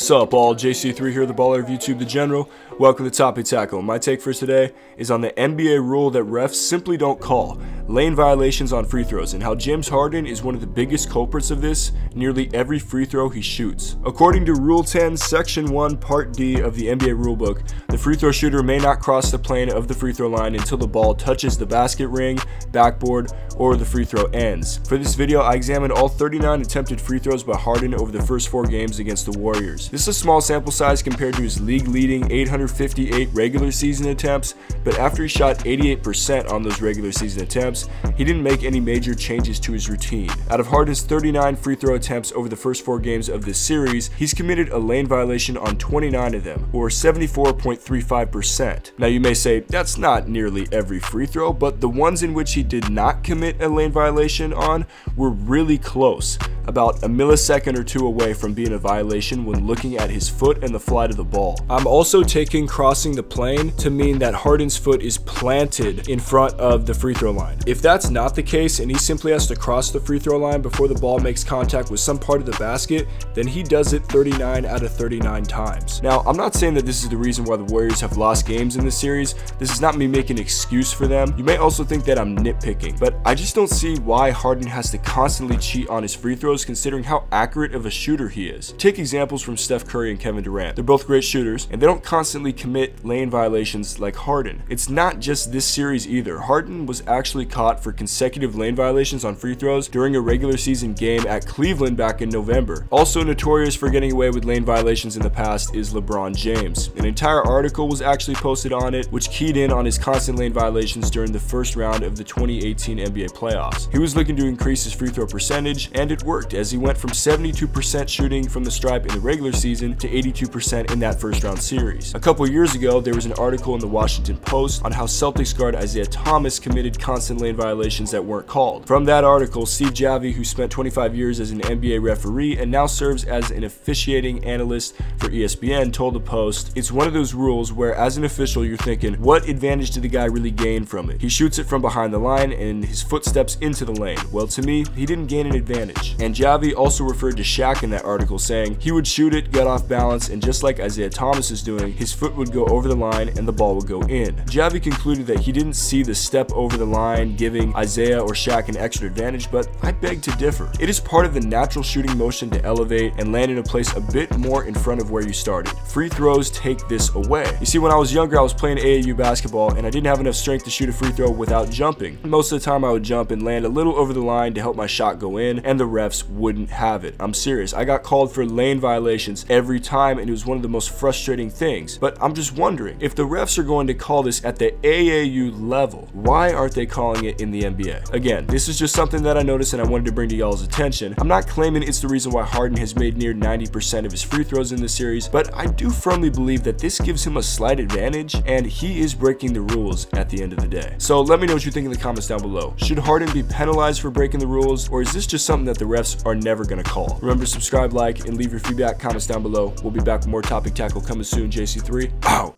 Sup all, JC3 here, the baller of YouTube, the general. Welcome to Topic Tackle. My take for today is on the NBA rule that refs simply don't call, lane violations on free throws, and how James Harden is one of the biggest culprits of this nearly every free throw he shoots. According to Rule 10, Section 1, Part D of the NBA rulebook, the free throw shooter may not cross the plane of the free throw line until the ball touches the basket ring, backboard, or the free throw ends. For this video, I examined all 39 attempted free throws by Harden over the first four games against the Warriors. This is a small sample size compared to his league-leading 858 regular season attempts, but after he shot 88% on those regular season attempts, he didn't make any major changes to his routine. Out of Harden's 39 free throw attempts over the first four games of this series, he's committed a lane violation on 29 of them, or 74.35%. Now you may say, that's not nearly every free throw, but the ones in which he did not commit a lane violation on were really close about a millisecond or two away from being a violation when looking at his foot and the flight of the ball. I'm also taking crossing the plane to mean that Harden's foot is planted in front of the free throw line. If that's not the case and he simply has to cross the free throw line before the ball makes contact with some part of the basket, then he does it 39 out of 39 times. Now, I'm not saying that this is the reason why the Warriors have lost games in this series. This is not me making an excuse for them. You may also think that I'm nitpicking, but I just don't see why Harden has to constantly cheat on his free throws considering how accurate of a shooter he is. Take examples from Steph Curry and Kevin Durant. They're both great shooters, and they don't constantly commit lane violations like Harden. It's not just this series either. Harden was actually caught for consecutive lane violations on free throws during a regular season game at Cleveland back in November. Also notorious for getting away with lane violations in the past is LeBron James. An entire article was actually posted on it, which keyed in on his constant lane violations during the first round of the 2018 NBA playoffs. He was looking to increase his free throw percentage, and it worked as he went from 72% shooting from the stripe in the regular season to 82% in that first round series. A couple years ago, there was an article in the Washington Post on how Celtics guard Isaiah Thomas committed constant lane violations that weren't called. From that article, Steve Javie, who spent 25 years as an NBA referee and now serves as an officiating analyst for ESPN, told the Post, it's one of those rules where as an official you're thinking, what advantage did the guy really gain from it? He shoots it from behind the line and his foot steps into the lane. Well, to me, he didn't gain an advantage. And Javie also referred to Shaq in that article saying he would shoot it, get off balance, and just like Isaiah Thomas is doing, his foot would go over the line and the ball would go in. Javie concluded that he didn't see the step over the line giving Isaiah or Shaq an extra advantage, but I beg to differ. It is part of the natural shooting motion to elevate and land in a place a bit more in front of where you started. Free throws take this away. You see, when I was younger, I was playing AAU basketball and I didn't have enough strength to shoot a free throw without jumping. Most of the time I would jump and land a little over the line to help my shot go in and the refs wouldn't have it. I'm serious. I got called for lane violations every time and it was one of the most frustrating things. But I'm just wondering, if the refs are going to call this at the AAU level, why aren't they calling it in the NBA? Again, this is just something that I noticed and I wanted to bring to y'all's attention. I'm not claiming it's the reason why Harden has made near 90% of his free throws in this series, but I do firmly believe that this gives him a slight advantage and he is breaking the rules at the end of the day. So let me know what you think in the comments down below. Should Harden be penalized for breaking the rules or is this just something that the refs are never to call? Remember to subscribe, like, and leave your feedback, comments down below. We'll be back with more Topic Tackle coming soon, JC3. Out!